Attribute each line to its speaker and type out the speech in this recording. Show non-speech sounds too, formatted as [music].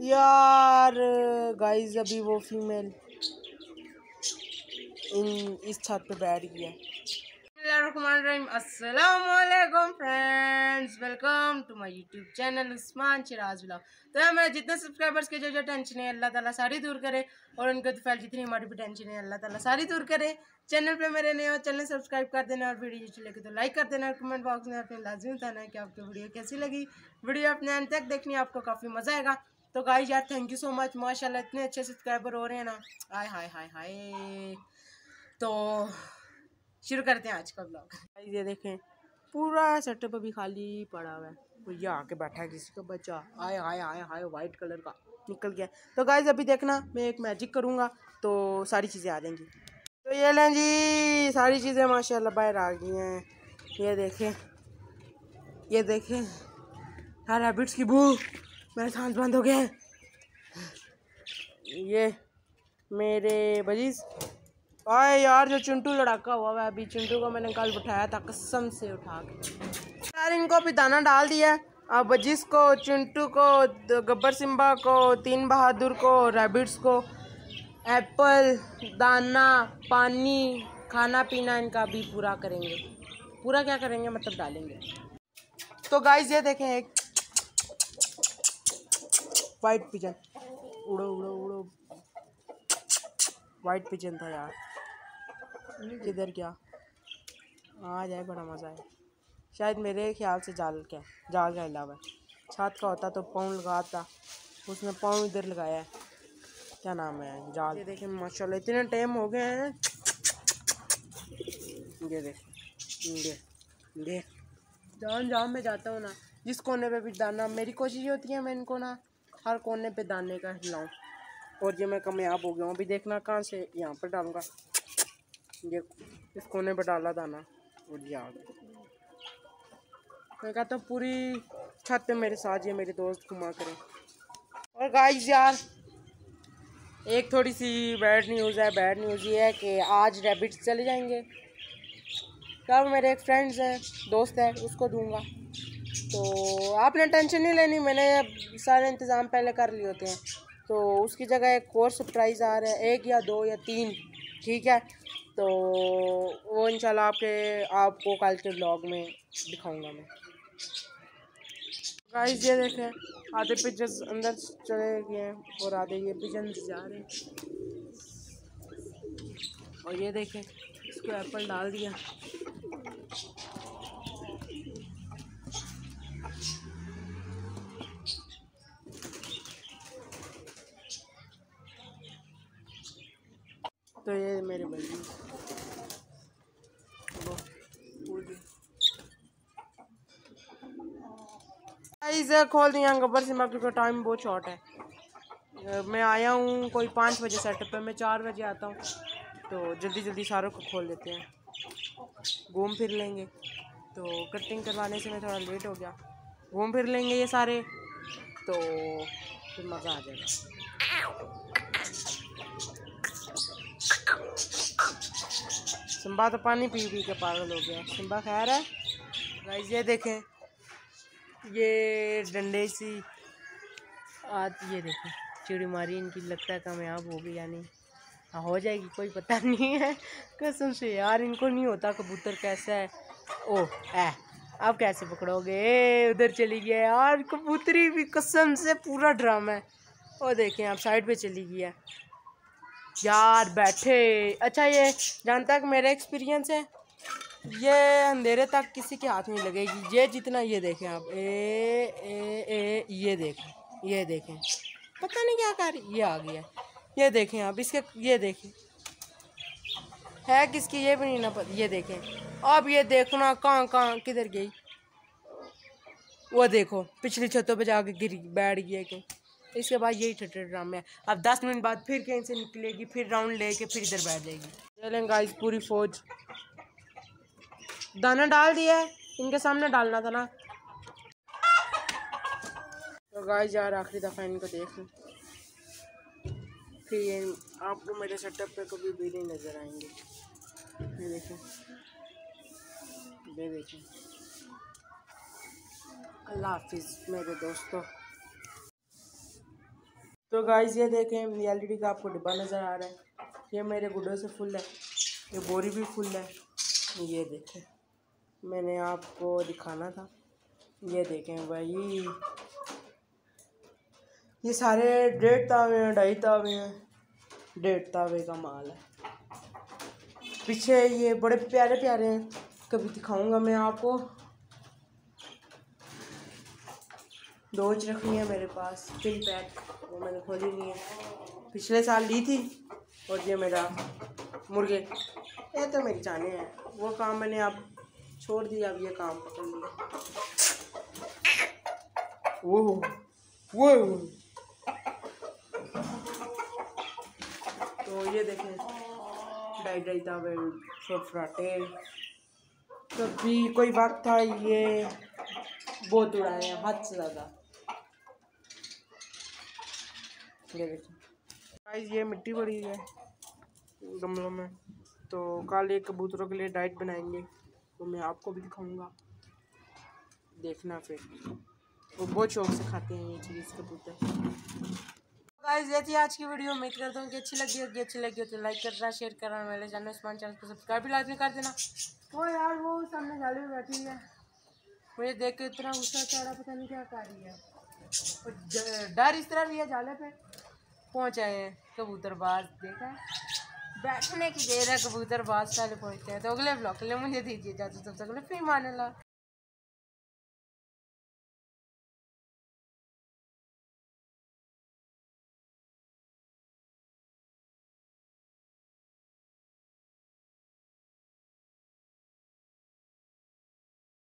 Speaker 1: यार गाइस अभी वो फीमेल इन इस छत पे बैठ गया। अस्सलाम friends, welcome to my YouTube channel Usman Chiraj blog. तो हमारे जितने सब्सक्राइबर्स के जो जो टेंशन है, अल्लाह ताला सारी दूर करे, और उनके तो फैल जितनी हमारी भी टेंशन है, अल्लाह ताला सारी दूर करे। चैनल पे मेरे नए हो चैनल सब्सक्राइब कर देना, और वीडियो अच्छी लगे तो लाइक कर देना, और कमेंट बॉक्स में अपने लाजमी बताना है कि आपको वीडियो कैसी लगी। वीडियो अपने अंत तक देखनी, आपको काफ़ी मज़ा आएगा। तो गाइस यार थैंक यू सो मच माशाल्लाह, इतने अच्छे सब्सक्राइबर हो रहे हैं ना। हाय हाय हाय हाय। तो शुरू करते हैं आज का ब्लॉग ये देखें, पूरा सेटअप अभी खाली पड़ा हुआ है। भैया आके बैठा है किसी का बच्चा। आए, हाय हाय हाय वाइट कलर का निकल गया। तो गाइज़ अभी देखना, मैं एक मैजिक करूँगा तो सारी चीज़ें आ जाएँगी। तो ये लें जी, सारी चीज़ें माशाल्लाह बाहर आ गई हैं। ये देखें ये देखें, हर हैबिट्स की भू मेरे सांस बंद हो गया ये मेरे बजीज। आए यार, जो चिंटू लड़ाका हुआ है, अभी चिंटू को मैंने कल बिठाया था, कसम से उठा के। यार, इनको भी दाना डाल दिया अब बजीज जिसको चिंटू को, गब्बर सिम्बा को, तीन बहादुर को रैबिट्स को एप्पल दाना, पानी, खाना पीना इनका भी पूरा करेंगे। पूरा क्या करेंगे? मतलब डालेंगे। तो गाइस ये देखें, एक वाइट पिजन उड़ो उड़ो उड़ो। वाइट पिजन था यार। किधर क्या आ जाए, बड़ा मज़ा है शायद मेरे ख्याल से जाल क्या, जाल का अलावा छत का होता तो पाँव लगाता। उसने पाँव इधर लगाया है। क्या नाम है जाल? ये देखें, माशाल्लाह, इतने टाइम हो गए हैं। ये देख, ये जान जान में जाता हूँ ना। जिस कोने पे भी दाना मेरी कोशिश होती है, मैं इनको ना हर कोने पे दाने का हिलाऊँ। और ये मैं कामयाब हो गया हूँ। अभी देखना कहाँ से यहाँ पर डालूँगा। ये इस कोने पर डाला दाना। और ये आ गया। मैं कहता हूँ, पूरी छत पे मेरे साथ ये मेरे दोस्त घुमा करें। और गाइस यार, एक थोड़ी सी बैड न्यूज़ है। बैड न्यूज़ ये है कि आज रैबिट चले जाएँगे। कब मेरे एक फ्रेंड्स हैं, दोस्त है, उसको दूँगा। तो आपने टेंशन नहीं लेनी, मैंने सारे इंतज़ाम पहले कर लिए होते हैं। तो उसकी जगह एक और सरप्राइज़ आ रहा है, एक या दो या तीन, ठीक है? तो वो इंशाल्लाह आपके, आपको कल के ब्लॉग में दिखाऊँगा मैं। गाइस ये देखें, आधे पिजन अंदर चले गए हैं और आधे ये पिजन जा रहे हैं। और ये देखें, इसको एप्पल डाल दिया। तो ये मेरे भाई। खोल दिया गब्बर सिमा क्योंकि टाइम बहुत शॉर्ट है। मैं आया हूँ कोई पाँच बजे सेटअप पे मैं चार बजे आता हूँ। तो जल्दी जल्दी सारों को खोल देते हैं। घूम फिर लेंगे। तो कटिंग करवाने से मैं थोड़ा लेट हो गया। घूम फिर लेंगे ये सारे। तो फिर मज़ा आ जाएगा। सिम्बा तो पानी पी पी के पागल हो गया। सिम्बा खैर है। गाइस ये देखें। ये डंडे सी। आज ये देखो। चिड़ी मारी, इनकी लगता है कामयाब होगी या नहीं हाँ हो जाएगी, कोई पता [laughs] नहीं है। कसम से यार, इनको नहीं होता कबूतर कैसा है। ओ है अब कैसे पकड़ोगे? उधर चली गया यार, कबूतरी भी कसम से पूरा ड्रामा है। और देखें आप साइड पे चली है। यार बैठे। अच्छा ये जहाँ तक मेरा एक्सपीरियंस है, ये अंधेरे तक किसी के हाथ में लगेगी। ये जितना ये देखें आप। ए ए ए, ये देखें ये देखें। पता नहीं क्या कर, ये आ गया। ये देखें आप, इसके, ये देखें। है किसकी? ये भी नहीं ना पता। ये देखें। अब ये देखना कहाँ कहाँ, किधर गई? वो देखो, पिछली छतों पे जाके गिर, बैठ गया क्यों इसके बाद यही ठटर ड्रामे है। अब दस मिनट बाद फिर कहीं से निकलेगी, फिर राउंड लेके फिर इधर बैठ जाएगी। गाइस पूरी फौज। दाना डाल दिया है, इनके सामने डालना था ना। तो गाय यार, आखिरी दफ़ा इनको देख लूँ। फिर आपको मेरे सेटअप पे कभी भी नहीं नज़र आएँगे। ये देखें। ये देखें। अल्लाह हाफिज़ मेरे दोस्तों। तो गाइस ये देखें एलईडी का आपको डिब्बा नज़र आ रहा है। ये मेरे गुड्डों से फुल है, ये बोरी भी फुल है। ये देखें, मैंने आपको दिखाना था। ये देखें भाई, ये सारे डेढ़ तावे हैं, ढाई तावे हैं, डेढ़ तावे का माल है। पीछे ये बड़े प्यारे प्यारे हैं, कभी दिखाऊँगा मैं आपको। दोज रखी है मेरे पास पिन पैक वो मैंने खोली नहीं है। पिछले साल ली थी और ये मेरा मुर्गे। ये तो मेरी जाने हैं वो काम मैंने अब छोड़ दिया अब ये काम पकड़ लिया। ओह वो तो ये देखें डाई डाई फराटे कभी कोई वक्त था ये बहुत उड़ाए हैं हद से ज़्यादा। ये देखिए गाइस ये मिट्टी पड़ी है गमलों में। तो कल एक कबूतरों के लिए डाइट बनाएँगे। तो मैं आपको भी दिखाऊँगा। देखना फिर। वो बहुत शौक से खाते हैं ये चीज़ कबूतर। गाइस ये थी आज की वीडियो उम्मीद करता हूँ कि अच्छी लगी होगी। अच्छी लगी हो तो लाइक करना शेयर करना मेरे चैनल स्मार्ट चैनल को सब्सक्राइब भी लाजमी कर देना। वो यार वो सामने जाली में बैठी है। मुझे देख के इतना गुस्सा चढ़ा पता नहीं क्या कर रही है। डर इस तरह भी है जाले पे। पहुँच आए हैं कबूतरबाज, देखा बैठने की देर है, कबूतरबाज पहले पहुँचते हैं। तो अगले ब्लॉक के लिए मुझे दीजिए जाते तब तक फिर माने ला